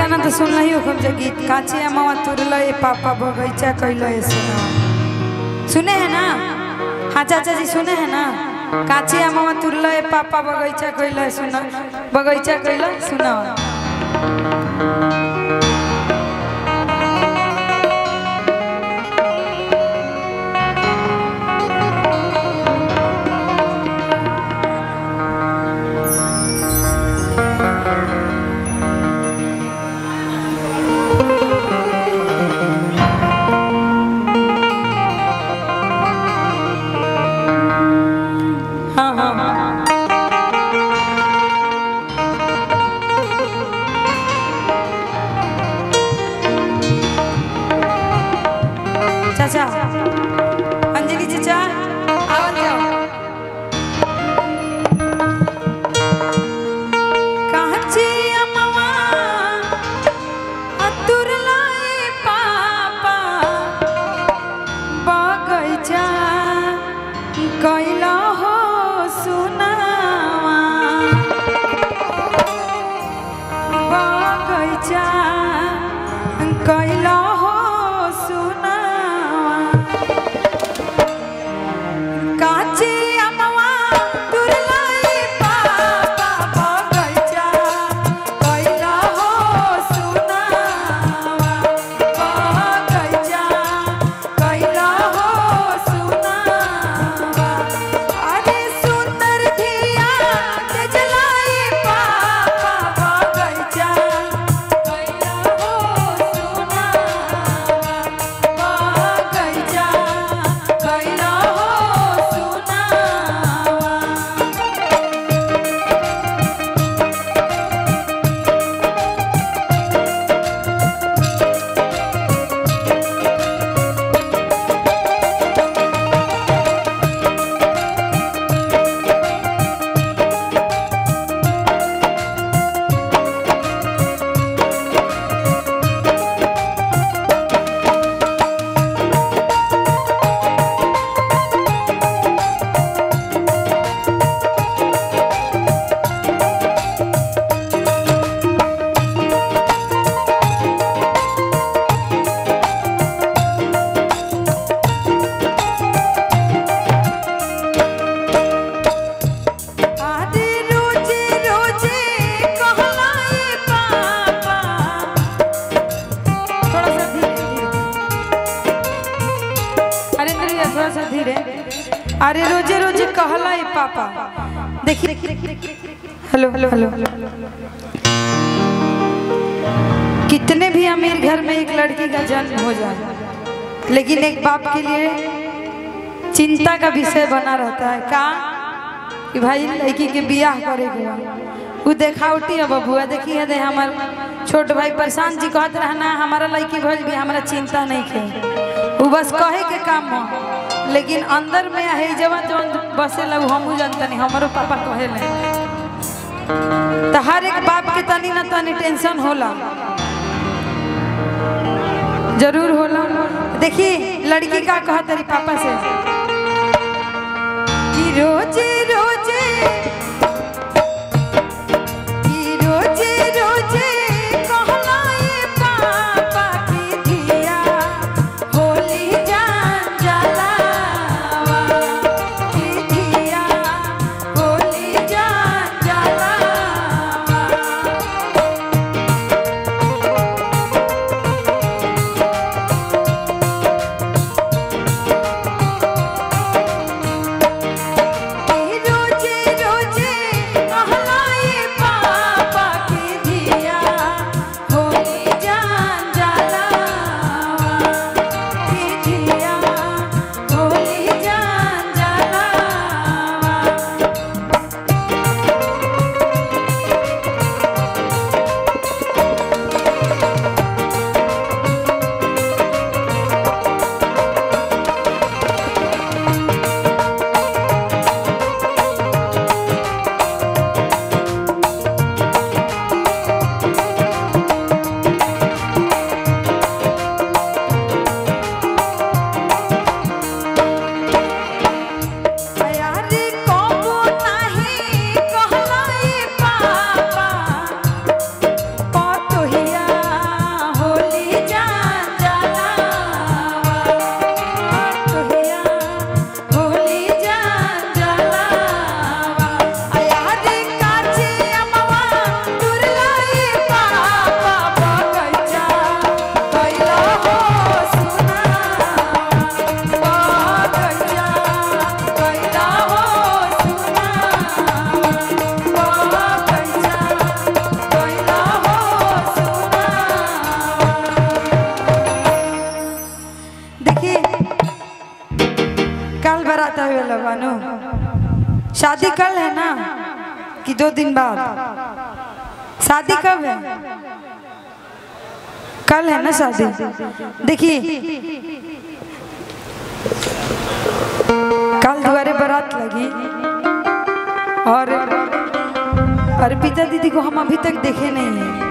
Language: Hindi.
गाना तो सुन ही हो जे गीत। काचे अमावा तुरल पापा बगैचा कैल सुना। हैं ना? हाँ चाचा जी सुने हैं ना? काचे अमावा तुरल पापा बगैचा कैल सुना। बगैचा कैल सुना चाचा अंजलि चाचा आवत जाओ कैला हो सुनावा। बगैचा धीरे अरे रोज़े रोज़े कहलाई पापा। देखिए हेलो हेलो हेलो कितने भी अमीर घर में एक लड़की का जन्म हो जाए, लेकिन एक बाप के लिए चिंता का विषय बना रहता है। का कि भाई लड़की के बियाह करे के बा। उ देखावटी अब बबुआ देखी है दे हमार छोट भाई प्रशांत जी कहत रहना, हमारा लड़की भज भी हमारा चिंता नहीं खे वो बस कहे के काम हो। लेकिन अंदर में है, जवन जवन बसे लग, हमू जानतनी हमारो पापा कहेले तो हर एक बाप के तनी ना तनी टेंशन होला। ज़रूर होला। देखिए, लड़की का कहा तेरी पापा से, कि रोज रोज़े शादी कल है ना कि दो दिन बाद। शादी कब है? कल है ना शादी। देखिए। कल दुआरे बारात लगी। और अर्पिता दीदी को हम अभी तक देखे नहीं हैं।